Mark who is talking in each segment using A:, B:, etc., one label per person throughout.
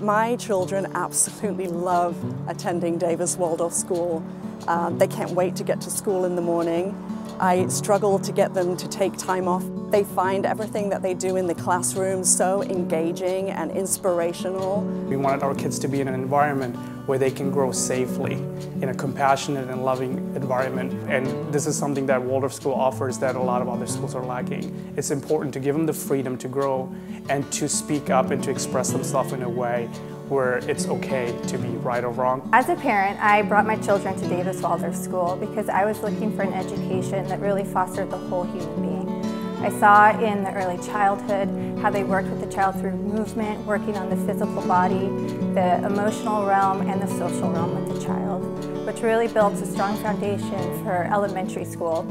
A: My children absolutely love attending Davis Waldorf School. Uh, they can't wait to get to school in the morning. I struggle to get them to take time off. They find everything that they do in the classroom so engaging and inspirational.
B: We wanted our kids to be in an environment where they can grow safely in a compassionate and loving environment. And this is something that Waldorf School offers that a lot of other schools are lacking. It's important to give them the freedom to grow and to speak up and to express themselves in a way where it's okay to be right or wrong.
C: As a parent, I brought my children to Davis Waldorf School because I was looking for an education that really fostered the whole human being. I saw in the early childhood how they worked with the child through movement, working on the physical body, the emotional realm, and the social realm with the child, which really builds a strong foundation for elementary school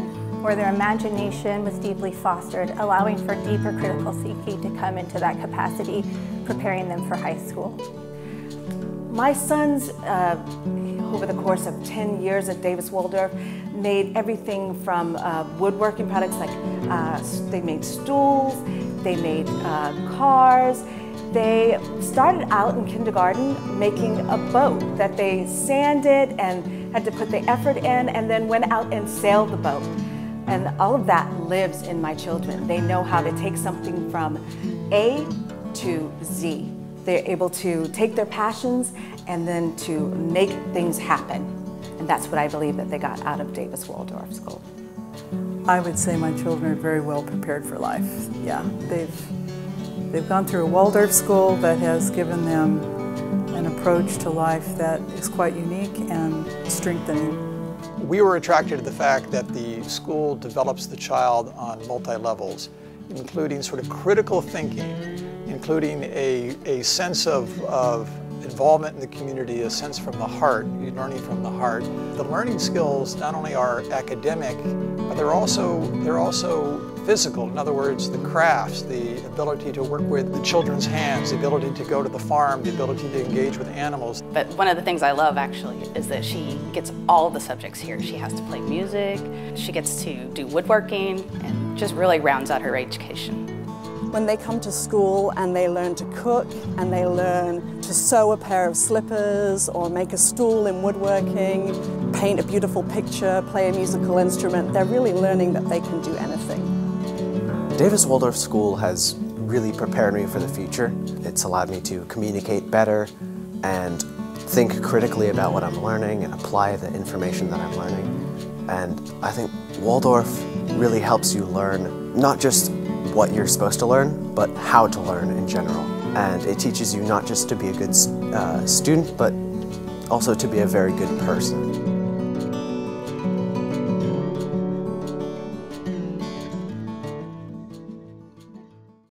C: where their imagination was deeply fostered, allowing for deeper critical thinking to come into that capacity, preparing them for high school.
D: My sons, uh, over the course of 10 years at Davis Waldorf, made everything from uh, woodworking products like uh, they made stools, they made uh, cars. They started out in kindergarten making a boat that they sanded and had to put the effort in and then went out and sailed the boat. And all of that lives in my children. They know how to take something from A to Z. They're able to take their passions and then to make things happen. And that's what I believe that they got out of Davis Waldorf School.
E: I would say my children are very well prepared for life. Yeah, they've, they've gone through a Waldorf school that has given them an approach to life that is quite unique and strengthening.
F: We were attracted to the fact that the school develops the child on multi-levels, including sort of critical thinking, including a, a sense of, of involvement in the community, a sense from the heart, learning from the heart. The learning skills not only are academic, but they're also, they're also physical. In other words, the crafts, the ability to work with the children's hands, the ability to go to the farm, the ability to engage with animals.
G: But one of the things I love actually is that she gets all the subjects here. She has to play music, she gets to do woodworking, and just really rounds out her education.
A: When they come to school and they learn to cook and they learn to sew a pair of slippers or make a stool in woodworking, paint a beautiful picture, play a musical instrument, they're really learning that they can do anything.
H: Davis Waldorf School has really prepared me for the future. It's allowed me to communicate better and think critically about what I'm learning and apply the information that I'm learning. And I think Waldorf really helps you learn not just what you're supposed to learn, but how to learn in general. And it teaches you not just to be a good uh, student, but also to be a very good person.